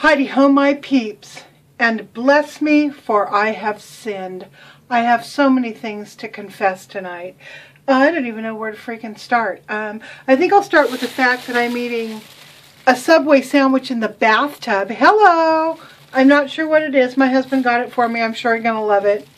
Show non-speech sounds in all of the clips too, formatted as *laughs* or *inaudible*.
Heidi ho, my peeps, and bless me, for I have sinned. I have so many things to confess tonight. Uh, I don't even know where to freaking start. Um, I think I'll start with the fact that I'm eating a Subway sandwich in the bathtub. Hello! I'm not sure what it is. My husband got it for me. I'm sure I'm going to love it.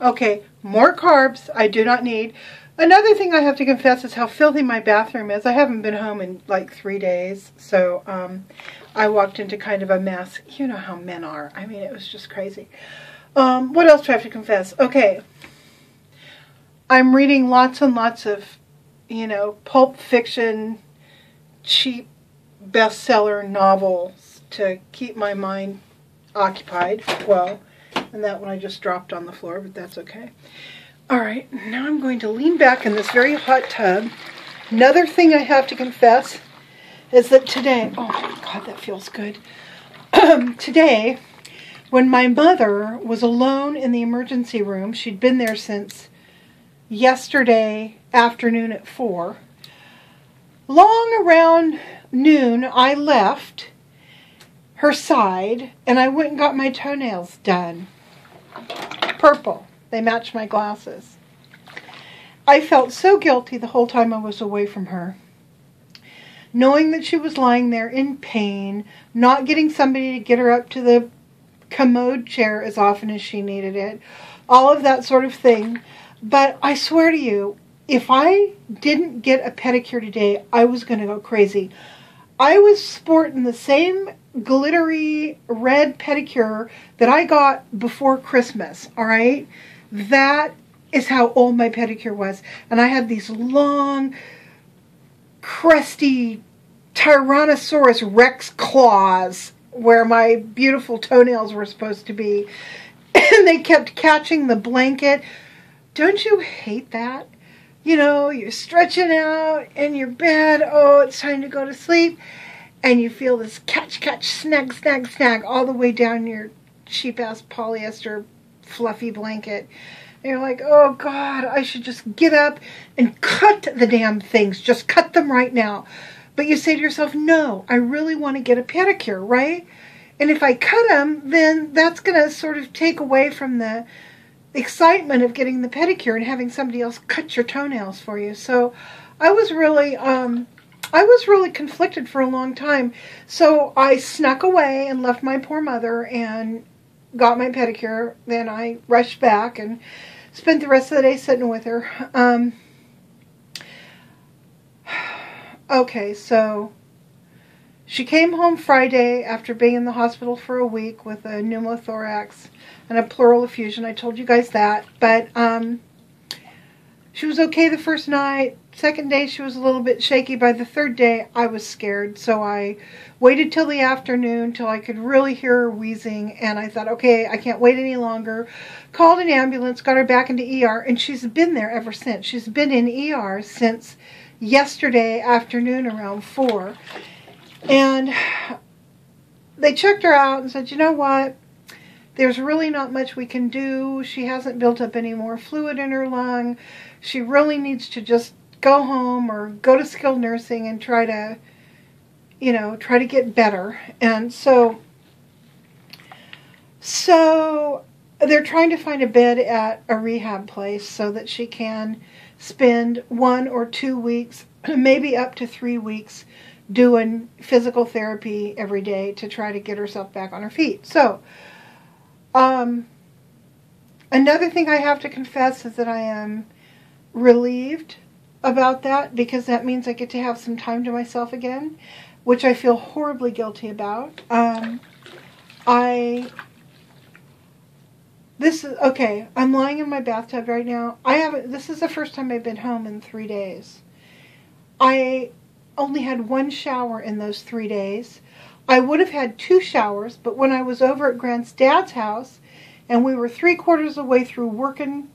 Okay, more carbs I do not need. Another thing I have to confess is how filthy my bathroom is. I haven't been home in like three days, so um, I walked into kind of a mess. You know how men are. I mean, it was just crazy. Um, what else do I have to confess? Okay, I'm reading lots and lots of, you know, pulp fiction, cheap bestseller novels to keep my mind occupied. Well, and that one I just dropped on the floor, but that's okay. All right, now I'm going to lean back in this very hot tub. Another thing I have to confess is that today, oh my God, that feels good. Um, today, when my mother was alone in the emergency room, she'd been there since yesterday afternoon at 4. Long around noon, I left her side and I went and got my toenails done. Purple. They match my glasses. I felt so guilty the whole time I was away from her. Knowing that she was lying there in pain, not getting somebody to get her up to the commode chair as often as she needed it, all of that sort of thing. But I swear to you, if I didn't get a pedicure today, I was going to go crazy. I was sporting the same glittery red pedicure that I got before Christmas, all right? That is how old my pedicure was. And I had these long, crusty Tyrannosaurus Rex claws where my beautiful toenails were supposed to be. *coughs* And they kept catching the blanket. Don't you hate that? You know, you're stretching out in your bed. Oh, it's time to go to sleep. And you feel this catch, catch, snag, snag, snag all the way down your cheap ass polyester fluffy blanket. And you're like, oh God, I should just get up and cut the damn things. Just cut them right now. But you say to yourself, no, I really want to get a pedicure, right? And if I cut them, then that's going to sort of take away from the excitement of getting the pedicure and having somebody else cut your toenails for you. So I was really, um, I was really conflicted for a long time. So I snuck away and left my poor mother and got my pedicure. Then I rushed back and spent the rest of the day sitting with her. Um, *sighs* okay, so she came home Friday after being in the hospital for a week with a pneumothorax and a pleural effusion. I told you guys that. But um, she was okay the first night. Second day, she was a little bit shaky. By the third day, I was scared. So I waited till the afternoon till I could really hear her wheezing. And I thought, okay, I can't wait any longer. Called an ambulance, got her back into ER, and she's been there ever since. She's been in ER since yesterday afternoon around 4. And they checked her out and said, you know what? There's really not much we can do. She hasn't built up any more fluid in her lung. She really needs to just go home or go to skilled nursing and try to, you know, try to get better. And so, so they're trying to find a bed at a rehab place so that she can spend one or two weeks, *clears throat* maybe up to three weeks, doing physical therapy every day to try to get herself back on her feet. So, um, another thing I have to confess is that I am relieved about that because that means I get to have some time to myself again, which I feel horribly guilty about. Um, I this is okay. I'm lying in my bathtub right now. I haven't. This is the first time I've been home in three days. I only had one shower in those three days. I would have had two showers, but when I was over at Grant's dad's house, and we were three quarters of the way through working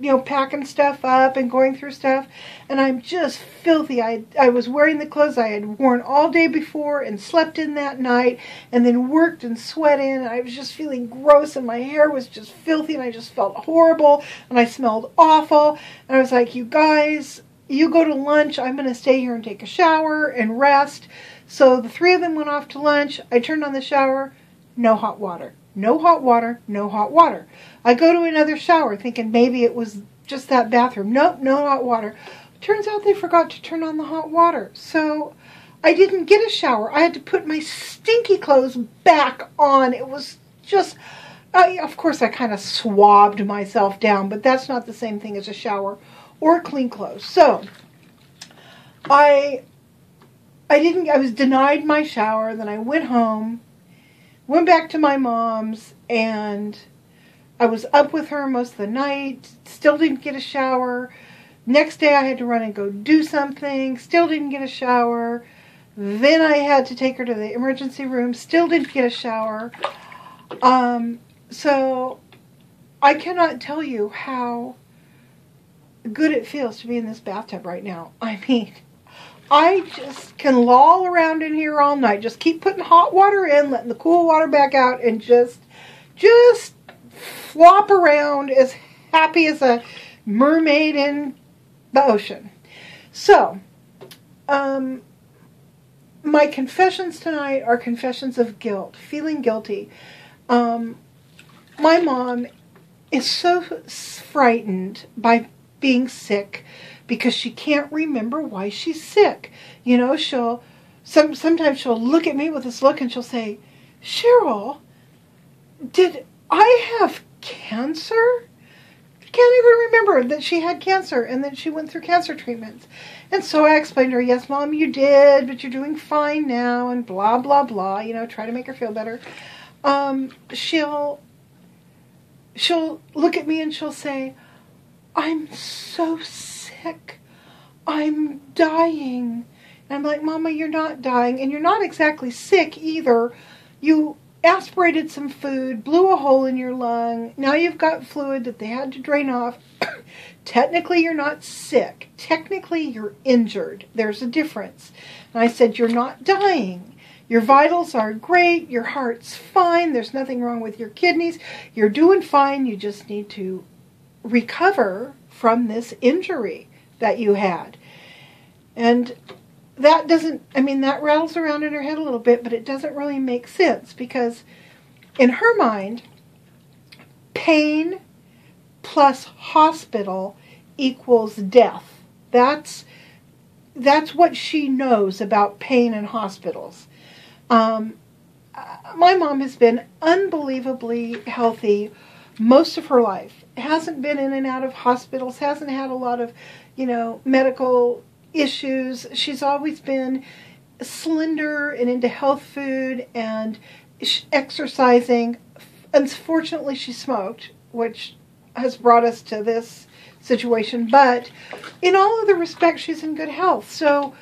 you know, packing stuff up and going through stuff, and I'm just filthy. I I was wearing the clothes I had worn all day before and slept in that night, and then worked and sweat in. And I was just feeling gross, and my hair was just filthy, and I just felt horrible, and I smelled awful. And I was like, you guys, you go to lunch. I'm going to stay here and take a shower and rest. So the three of them went off to lunch. I turned on the shower, no hot water. No hot water, no hot water. I go to another shower thinking maybe it was just that bathroom. Nope, no hot water. Turns out they forgot to turn on the hot water. So I didn't get a shower. I had to put my stinky clothes back on. It was just, I, of course, I kind of swabbed myself down, but that's not the same thing as a shower or clean clothes. So I, I didn't. I was denied my shower. Then I went home, went back to my mom's, and I was up with her most of the night. Still didn't get a shower. Next day I had to run and go do something. Still didn't get a shower. Then I had to take her to the emergency room. Still didn't get a shower. Um, so I cannot tell you how good it feels to be in this bathtub right now. *laughs* I mean, I just can loll around in here all night. Just keep putting hot water in, letting the cool water back out, and just, just flop around as happy as a mermaid in the ocean. So, um, my confessions tonight are confessions of guilt, feeling guilty. Um, my mom is so frightened by being sick because she can't remember why she's sick. You know, she'll some sometimes she'll look at me with this look and she'll say, "Cheryl, did I have cancer?" can't even remember that she had cancer and that she went through cancer treatments. And so I explained to her, yes, mom, you did, but you're doing fine now, and blah, blah, blah, you know, try to make her feel better. Um, she'll, she'll look at me and she'll say, I'm so sick. I'm dying. And I'm like, Mama, you're not dying, and you're not exactly sick either. You aspirated some food, blew a hole in your lung. Now you've got fluid that they had to drain off. *coughs* Technically, you're not sick. Technically, you're injured. There's a difference. And I said, You're not dying. Your vitals are great. Your heart's fine. There's nothing wrong with your kidneys. You're doing fine. You just need to recover from this injury that you had. And that doesn't, I mean, that rattles around in her head a little bit, but it doesn't really make sense because in her mind, pain plus hospital equals death. That's that's what she knows about pain and hospitals. Um, my mom has been unbelievably healthy most of her life. Hasn't been in and out of hospitals. Hasn't had a lot of, you know, medical issues. She's always been slender and into health food and exercising. Unfortunately, she smoked, which has brought us to this situation. But in all other respects, she's in good health. So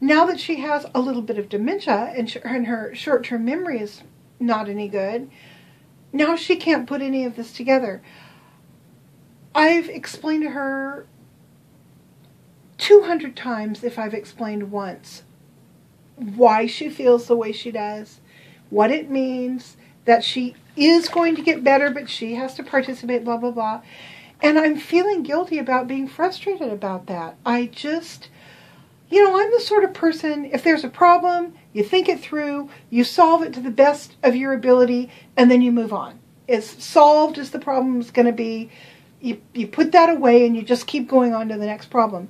now that she has a little bit of dementia and, her short term memory is not any good, now she can't put any of this together. I've explained to her 200 times if I've explained once why she feels the way she does, what it means, that she is going to get better, but she has to participate, blah, blah, blah. And I'm feeling guilty about being frustrated about that. I just, you know, I'm the sort of person, if there's a problem, you think it through, you solve it to the best of your ability, and then you move on. As solved as the problem is going to be, you, you put that away and you just keep going on to the next problem.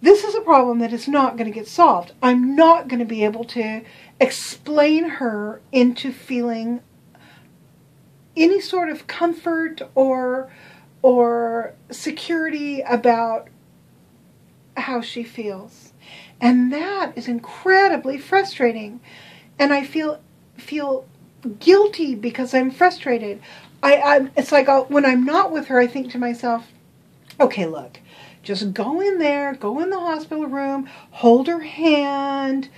This is a problem that is not going to get solved. I'm not going to be able to explain her into feeling any sort of comfort or or security about how she feels. And that is incredibly frustrating. And I feel feel guilty because I'm frustrated. I, I'm, it's like I'll, when I'm not with her, I think to myself, okay, look, just go in there, go in the hospital room, hold her hand,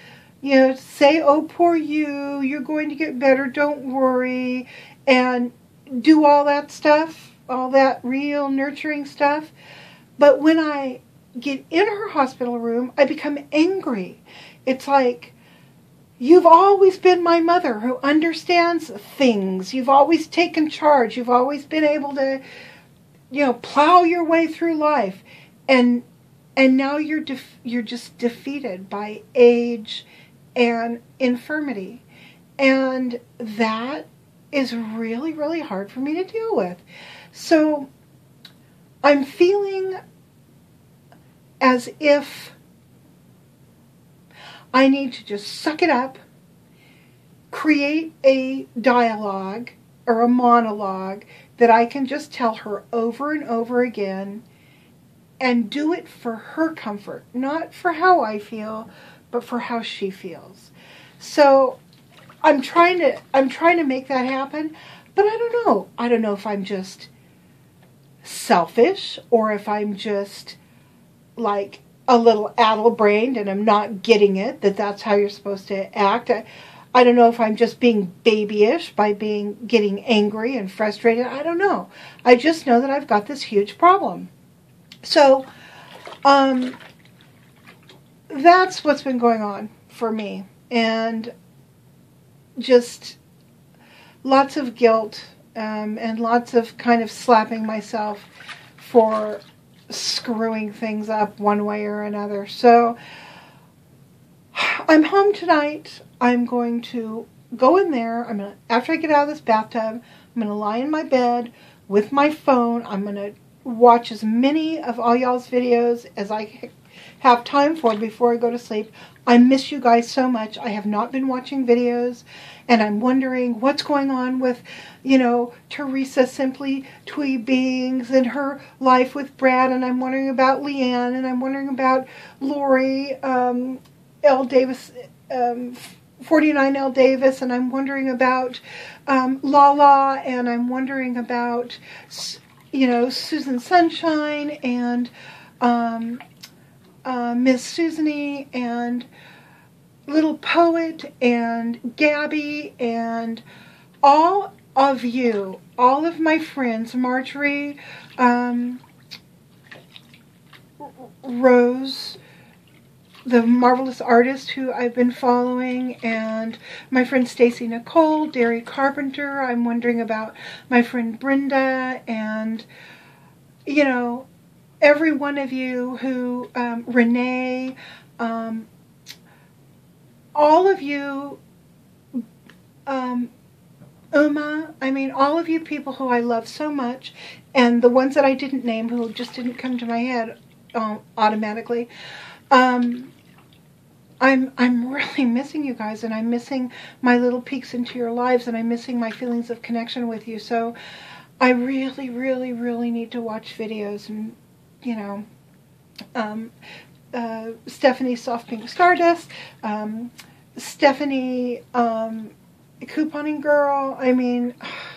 you know, say, oh, poor you, you're going to get better, don't worry, and do all that stuff, all that real nurturing stuff. But when I get in her hospital room, I become angry. It's like, You've always been my mother who understands things. You've always taken charge. You've always been able to, you know, plow your way through life and and now you're def- you're just defeated by age and infirmity. And that is really, really hard for me to deal with. So I'm feeling as if I need to just suck it up, create a dialogue or a monologue that I can just tell her over and over again and do it for her comfort, not for how I feel, but for how she feels. So I'm trying to I'm trying to make that happen, but I don't know. I don't know if I'm just selfish or if I'm just like a little addle-brained and I'm not getting it that that's how you're supposed to act. I, I don't know if I'm just being babyish by being getting angry and frustrated. I don't know. I just know that I've got this huge problem. So, um, that's what's been going on for me. And just lots of guilt um, and lots of kind of slapping myself for screwing things up one way or another. So I'm home tonight. I'm going to go in there. I'm gonna after I get out of this bathtub, I'm gonna lie in my bed with my phone. I'm gonna watch as many of all y'all's videos as I have time for before I go to sleep. I miss you guys so much. I have not been watching videos and I'm wondering what's going on with, you know, Teresa Simply Twee Beings and her life with Brad and I'm wondering about Leanne and I'm wondering about Lori um, L. Davis, um, 49 L. Davis and I'm wondering about um, Lala and I'm wondering about, you know, Susan Sunshine and um, uh, Miss Susanie and Little Poet and Gabby and all of you, all of my friends, Marjorie, um, Rose, the marvelous artist who I've been following, and my friend Stacy Nicole, Derry Carpenter. I'm wondering about my friend Brenda, and you know, every one of you who, um, Renee, um, all of you, um, Uma, I mean, all of you people who I love so much, and the ones that I didn't name who just didn't come to my head uh, automatically, um, I'm I'm *laughs* really missing you guys, and I'm missing my little peeks into your lives, and I'm missing my feelings of connection with you. So, I really, really, really need to watch videos and you know, um, uh, Stephanie Soft Pink Stardust, um, Stephanie um, Couponing Girl. I mean, *sighs*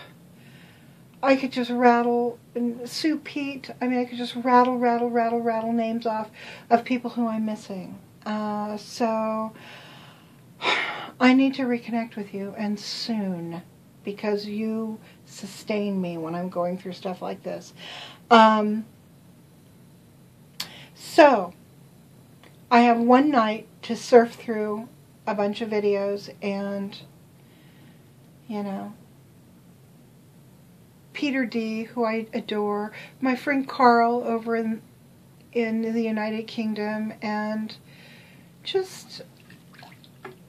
I could just rattle, Sue Pete. I mean, I could just rattle, rattle, rattle, rattle names off of people who I'm missing. Uh, so *sighs* I need to reconnect with you, and soon, because you sustain me when I'm going through stuff like this. Um, so, I have one night to surf through a bunch of videos and, you know, Peter D., who I adore, my friend Carl over in, in the United Kingdom, and just,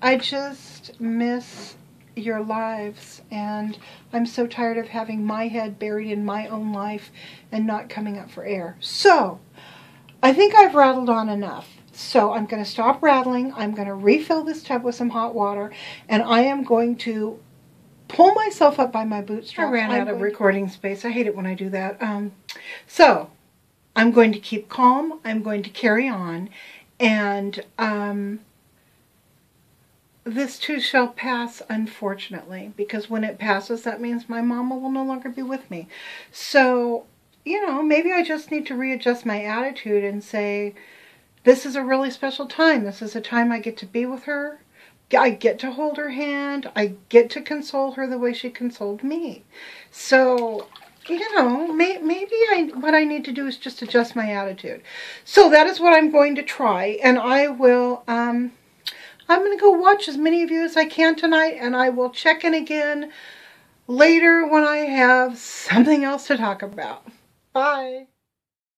I just miss your lives, and I'm so tired of having my head buried in my own life and not coming up for air. So, I think I've rattled on enough. So I'm going to stop rattling. I'm going to refill this tub with some hot water. And I am going to pull myself up by my bootstraps. I ran out of recording space. I hate it when I do that. Um, so I'm going to keep calm. I'm going to carry on. And um, this too shall pass, unfortunately. Because when it passes, that means my mama will no longer be with me. So you know, maybe I just need to readjust my attitude and say, this is a really special time. This is a time I get to be with her. I get to hold her hand. I get to console her the way she consoled me. So, you know, may, maybe I, what I need to do is just adjust my attitude. So that is what I'm going to try. And I will, um, I'm going to go watch as many of you as I can tonight. And I will check in again later when I have something else to talk about. Bye.